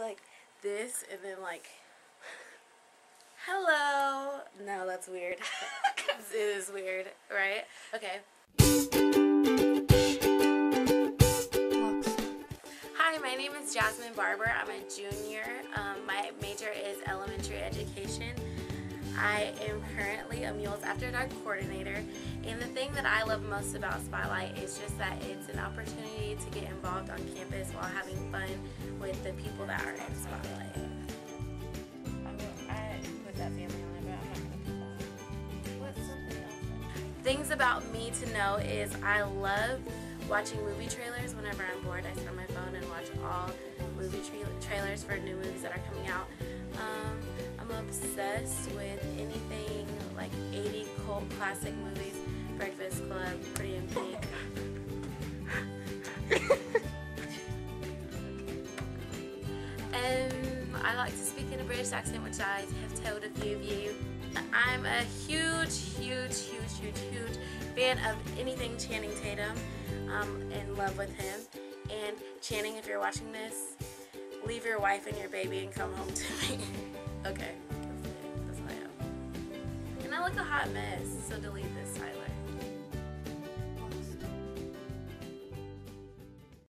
like this and then like hello. No that's weird. It is weird right? Okay. Hi my name is Jasmine Barbour. I'm a junior. Um, my major is elementary education I am currently a Mules After Dark coordinator and the thing that I love most about Spotlight is just that it's an opportunity to get involved on campus while having fun with the people that are in Spotlight. I put that family on it, but I'm not going to put that What's something else? Things about me to know is I love watching movie trailers whenever I'm bored. I sit on my phone and watch all movie tra trailers for new movies that are coming out. Um, I'm obsessed with 80 classic movies. Breakfast Club, Pretty in Pink. and I like to speak in a British accent, which I have told a few of you. I'm a huge, huge, huge, huge, huge fan of anything Channing Tatum. I'm in love with him. And Channing, if you're watching this, leave your wife and your baby and come home to me. okay, look a hot mess, so delete this.